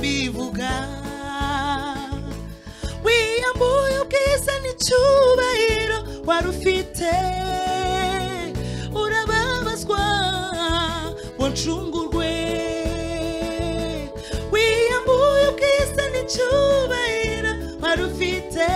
mbivuga wiyambuye ubwiza n'icyubahiro wari ufite urababazwa ngo ncungurwe. Wiyambuye ubwiza n'icyubahiro wari ufite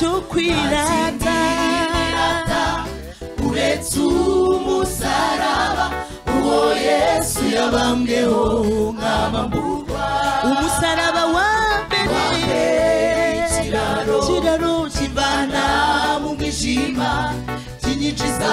tukwirata uretse umusaraba uwo yesu yabambweho nk'amamburwa umusaraba wa mbere. Ikiraro kivana mu mwijima. Kinyinjiza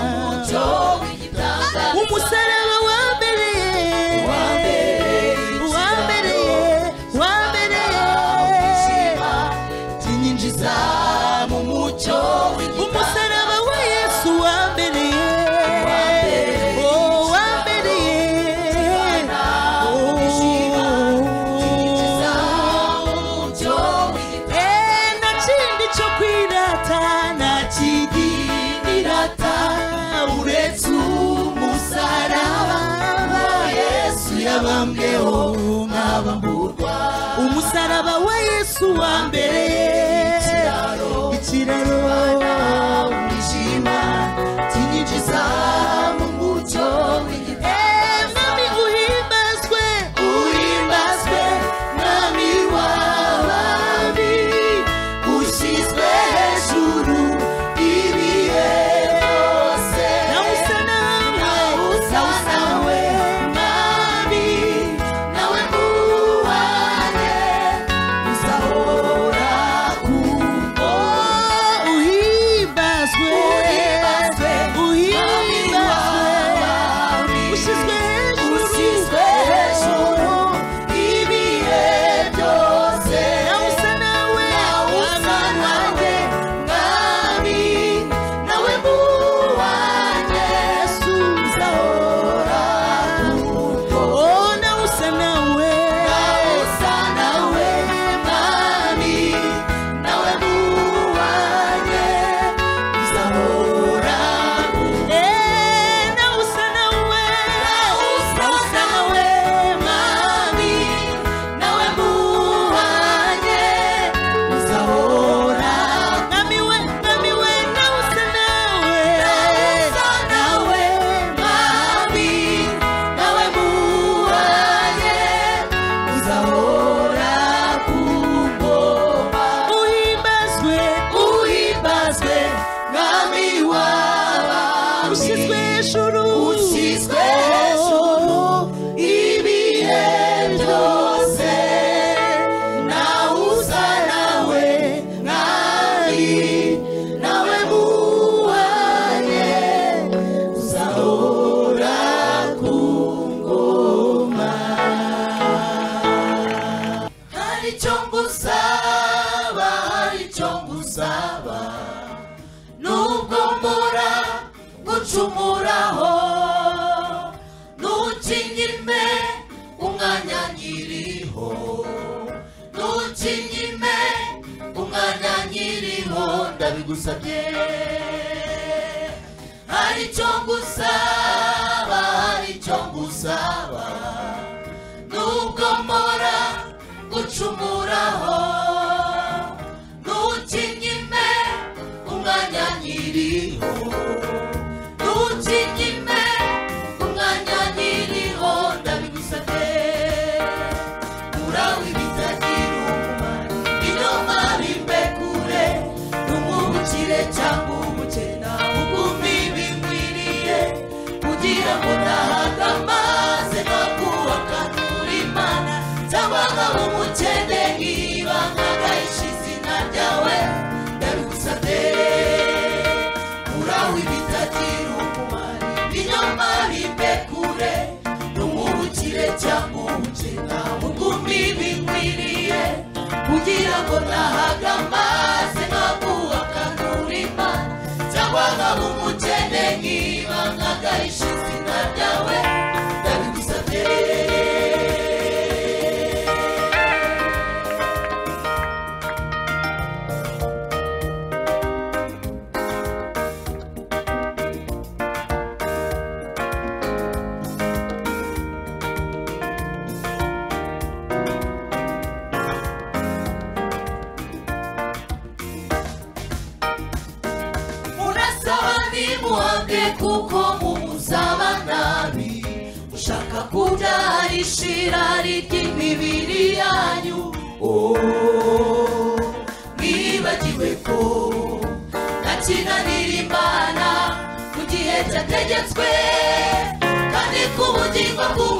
mu mucyo w'igitanda yadusabye hari icyo ntibikwiriye kugira ngo ntahaga amazi nkakubaka nturima cyangwa nkaba umukene nkibanga ishizi ndarishira rirya imibiri yanyu mwibagiwe oh, ko. Nakinanira imana mu gihe cyategetswe kandi ku bugingo bw'ubu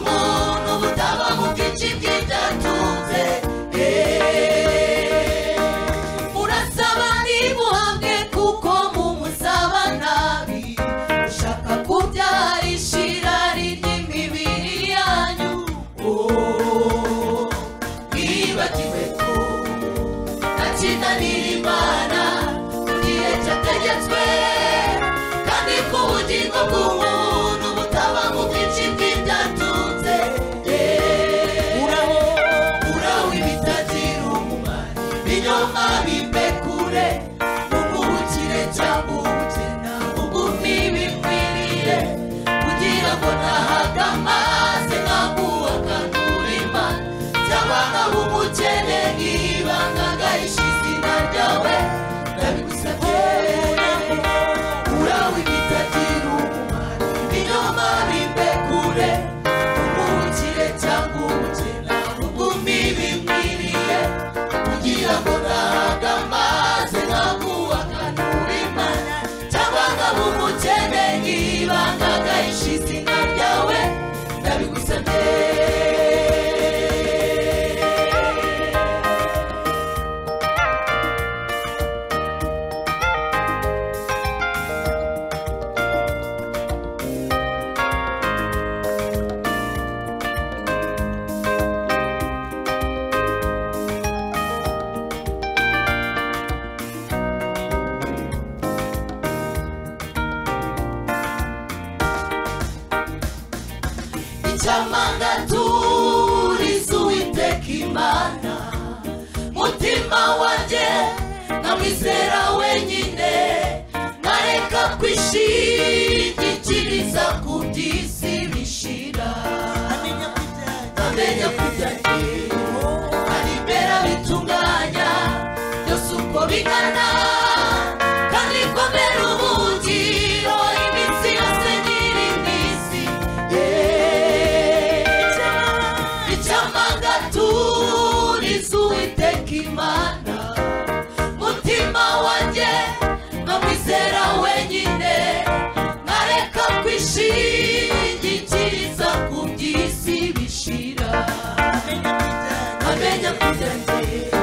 turamanga turize uwiteka imana mutima wanjye nkamwizera wenyine. Ntareka kwishingikiriza Independente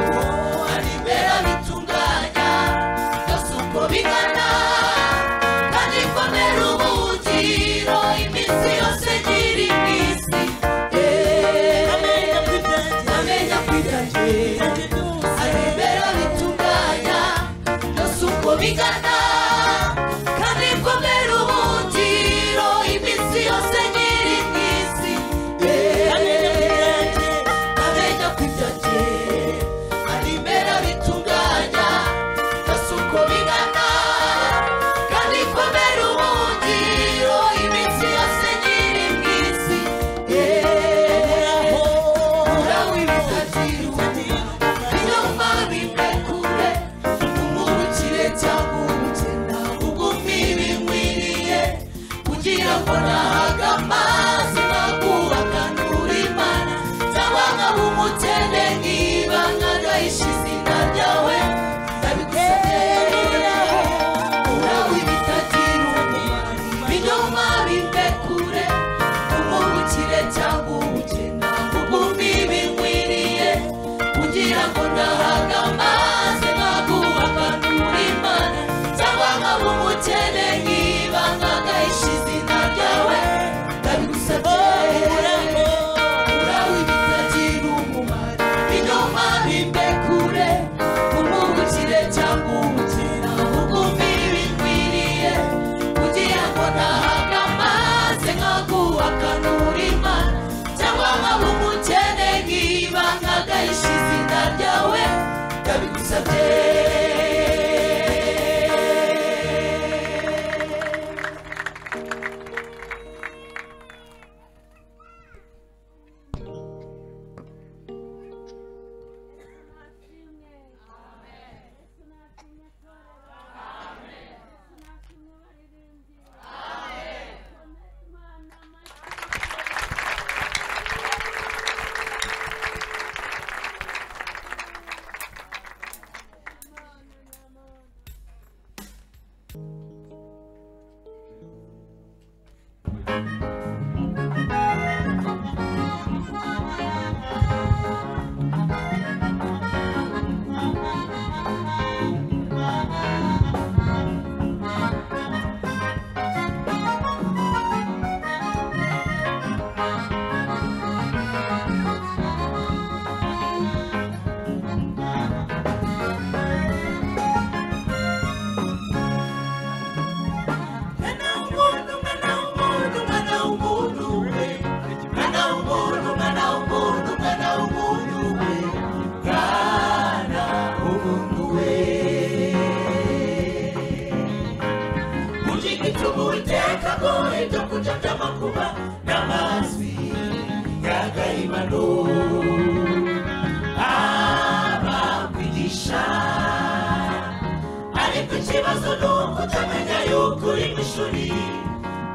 yuko uri mu ishuri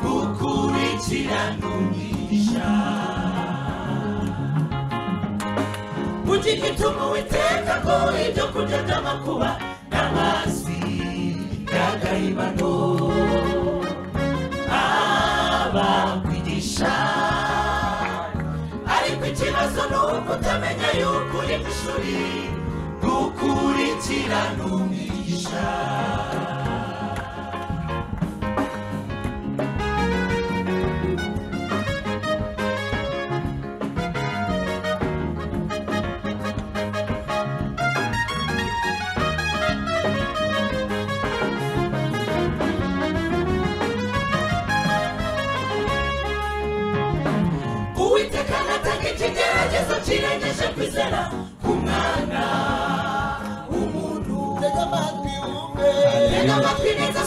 gukurikirana umwigisha Kuki gituma uwiteka ngo ibyo kurya by'amakuba n'amazi y'agahimano abakwigisha ariko ikibazo ni uko utamenya yuko uri mu ishuri umwigisha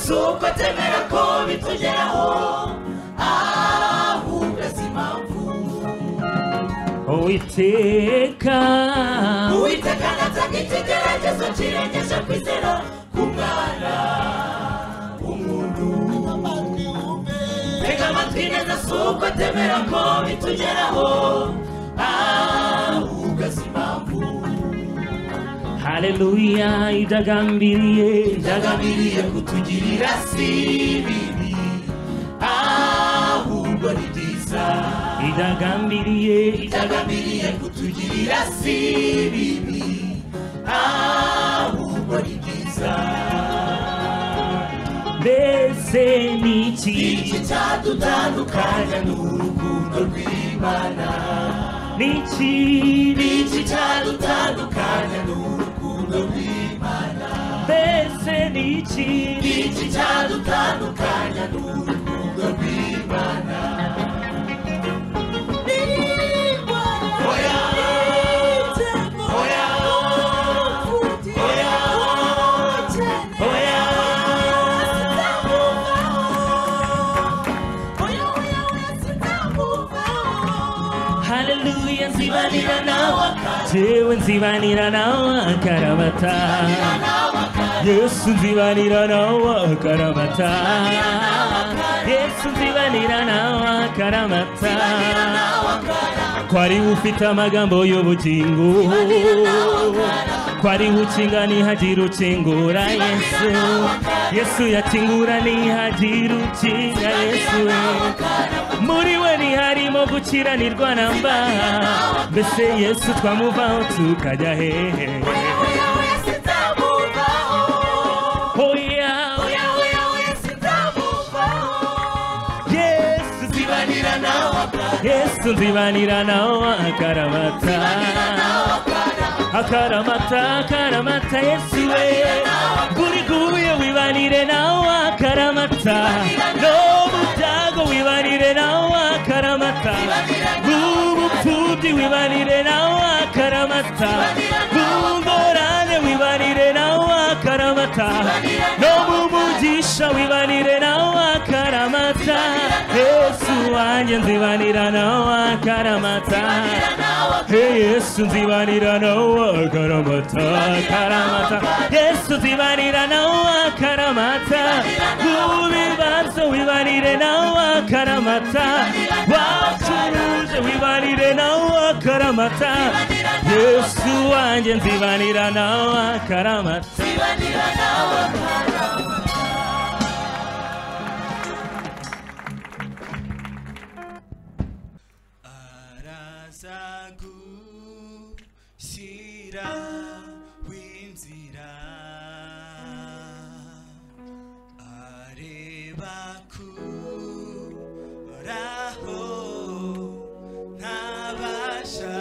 si uko atemera ko bitugeraho ahubwo azi impamvu uwiteka. Uwiteka natanga ikigeragezo kirengeje kwizera ku mwana w'umuntu. Tega amatwi neza si uko atemera ko bitugeraho haleluya idagambiriye yagambiriye kutugirira si bibi ahubwo ni byiza. Idagambiriye yagambiriye kutugirira si bibi ahubwo ni byiza. Mbese ni iki? Iki cyadutandukanya n'urukundo rw'imana. Ni iki? Iki cyadutandukanya n'urukundo rw'imana mbese ni iki iki cyadutandukanya nawe jewe nzibanira nawe akaramata yesu nzibanira nawe akaramata yesu nzibanira nawe akaramata kwari ufite amagambo y'ubugingo kwari ukinga nihagira ukingura yesu. Yesu yakingura nihagira ukinga yesu muri we ntiharimo gukiranirwa na mbese yesu twamuvaho tukajya hehe? Yesu nzibanira nawe akaramata. Akaramata akaramata yesu we. Buri guhuye wibanire nawe akaramata. No mu byago wibanire nawe akaramata b'ubupfubyi wibanire nawe akaramata b'ungorane wibanire nawe akaramata no mu mugisha wibanire nawe akaramata yesu wanjye nzibanira nawe akaramata yesu nzibanira nawe akaramata akaramata yesu nzibanira nawe akaramata wibanire nawe akaramata wacuruje wibanire nawe akaramata yesu wanjye nzibanira nawe akaramata zibanira nawe naho ntabasha